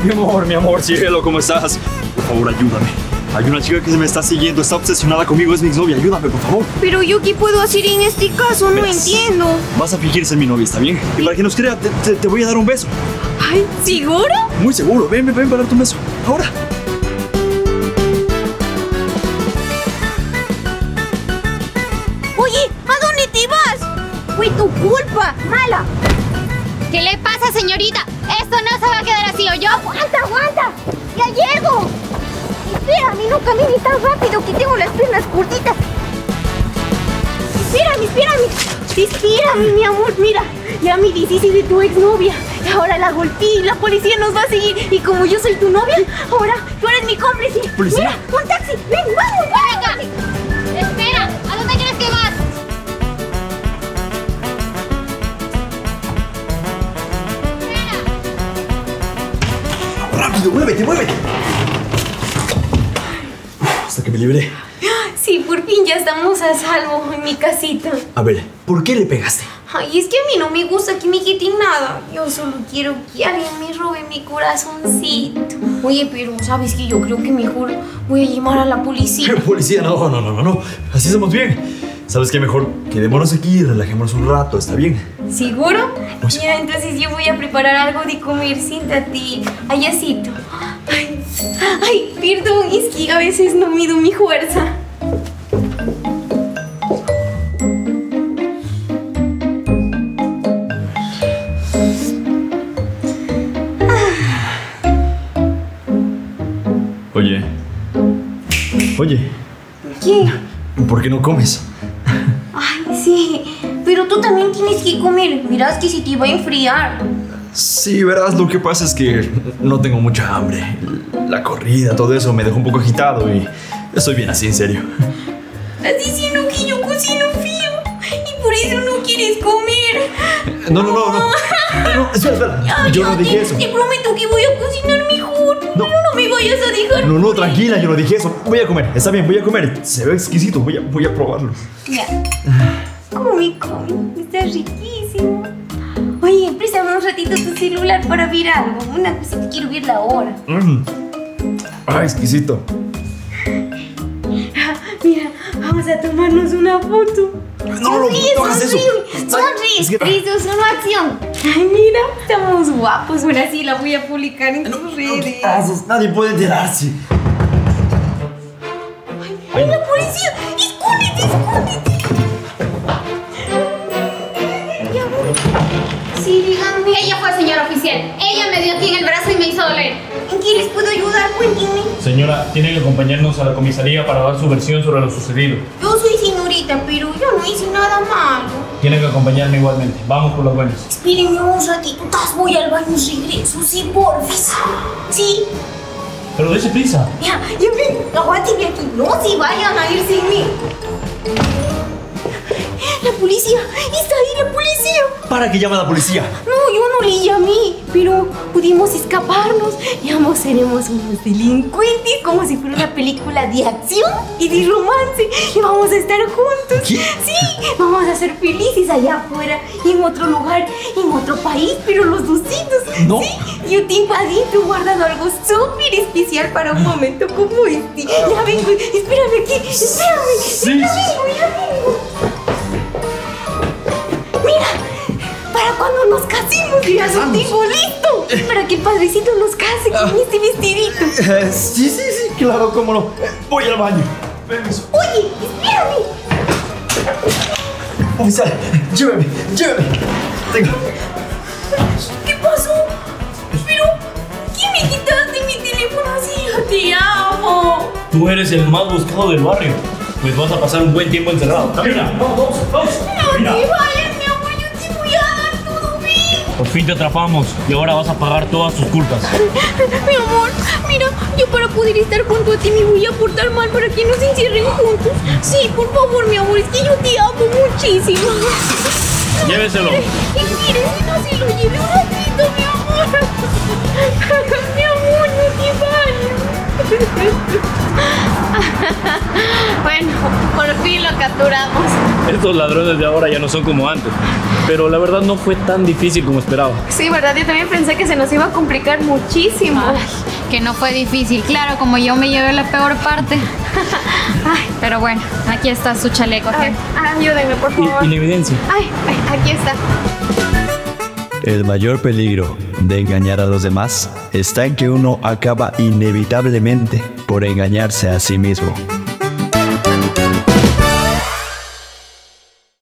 Mi amor, mi amor, cielo, ¿cómo estás? Por favor, ayúdame. Hay una chica que se me está siguiendo, está obsesionada conmigo, es mi exnovia. Ayúdame, por favor. Pero yo qué puedo hacer en este caso, no Verás. entiendo. Vas a fingir ser mi novia, ¿está bien? Y para que nos crea, te, te- te voy a dar un beso. Ay, ¿seguro? Muy seguro. Ven, ven, ven para darte un beso. Ahora. Oye, ¿a dónde te vas? Fue tu culpa, mala. ¿Qué le pasa, señorita? Esto no se va a quedar así, ¿o yo? Aguanta, aguanta. Ya llego. Espérame, no camines tan rápido que tengo las piernas cortitas. Espérame, espérame. Espérame, mi amor, mira. Ya me dijiste de tu exnovia. Y ahora la golpeé y la policía nos va a seguir. Y como yo soy tu novia, ahora tú eres mi cómplice. ¿Policía? Mira, un taxi. Ven, vamos, vamos. Rápido, muévete, muévete. Hasta que me libré. Sí, por fin ya estamos a salvo en mi casita. A ver, ¿por qué le pegaste? Ay, es que a mí no me gusta que me quiten nada. Yo solo quiero que alguien me robe mi corazoncito. Oye, pero sabes que yo creo que mejor voy a llamar a la policía. Policía, no, no, no, no, no. Así estamos bien. ¿Sabes qué? Mejor quedémonos aquí y relajémonos un rato, ¿está bien? ¿Seguro? Ya, entonces yo voy a preparar algo de comer. Siéntate, ayacito. Ay, ay, perdón, es que a veces no mido mi fuerza. Oye. Oye, ¿Qué? ¿por qué no comes? Ay, sí, pero tú también tienes que comer. Mirás que se te va a enfriar. Sí, verás, lo que pasa es que no tengo mucha hambre. La corrida, todo eso me dejó un poco agitado y estoy bien así, en serio. Estás diciendo que yo cocino feo y por eso no quieres comer. No, no, no, no. No, espera, espera. Ay, Yo no te- dije eso. Te prometo que voy a cocinar mejor. No. No, no me vayas a dejar. No, no, tranquila, yo no dije eso. Voy a comer, está bien, voy a comer. Se ve exquisito, voy a, voy a probarlo. Ya. Come, come. Está riquísimo. Oye, préstame un ratito tu celular para ver algo. Una cosita, quiero ver la hora. Mm. Ah, exquisito. Vamos a tomarnos una foto. No, no, no, hagas eso. sonríe. Sonríe. Solo acción. Ay, mira, estamos guapos. Ahora sí la voy a publicar en tus redes. ¿Qué haces? Nadie puede enterarse. ¡Ay, la policía! Qué les puedo ayudar? Cuéntenme. Señora, tiene que acompañarnos a la comisaría para dar su versión sobre lo sucedido. Yo soy señorita, pero yo no hice nada malo. Tiene que acompañarme igualmente. Vamos por las buenas. Espérenme un ratito. Tas, voy al baño y regreso. Sí, porfis. Sí. Pero dése prisa. Ya, ya ven. Aguántenme aquí. No se vayan a ir sin mí. Policía. Está ahí la policía. ¿Para qué llama la policía? No, yo no le llamé, pero pudimos escaparnos y ambos seremos unos delincuentes como si fuera una película de acción y de romance y vamos a estar juntos. ¿Qué? Sí, vamos a ser felices allá afuera, en otro lugar, en otro país, pero los dositos. No. Sí, yo tengo adentro guardado algo súper especial para un momento como este. Ya vengo, espérame aquí, espérame. Sí, ya vengo, ya vengo. Lo tengo listo. Para que el padrecito nos case con este vestidito. Eh, sí, sí, sí, claro, cómo no. Eh, voy al baño. Permiso. Oye, espérame. Oficial, lléveme, lléveme. Tengo. ¿Qué pasó? Pero, ¿qué me quitaste mi teléfono así? Yo te amo. Tú eres el más buscado del barrio. Pues vas a pasar un buen tiempo encerrado. Camina, vamos, vamos, vamos. No Camina. te vayas, fin te atrapamos y ahora vas a pagar todas tus culpas. Mi amor, mira, yo para poder estar junto a ti me voy a portar mal para que nos encierren juntos. Sí, por favor, mi amor, es que yo te amo muchísimo. Lléveselo. ¿Qué quieres que no se lo lleve un ratito, Estos ladrones de ahora ya no son como antes. Pero la verdad no fue tan difícil como esperaba. Sí, ¿verdad? Yo también pensé que se nos iba a complicar muchísimo. Ay, que no fue difícil. Claro, como yo me llevé la peor parte. Ay, pero bueno, aquí está su chaleco. Ay, ayúdenme, por Y, favor. y la evidencia. Ay, ay, aquí está. El mayor peligro de engañar a los demás está en que uno acaba inevitablemente por engañarse a sí mismo.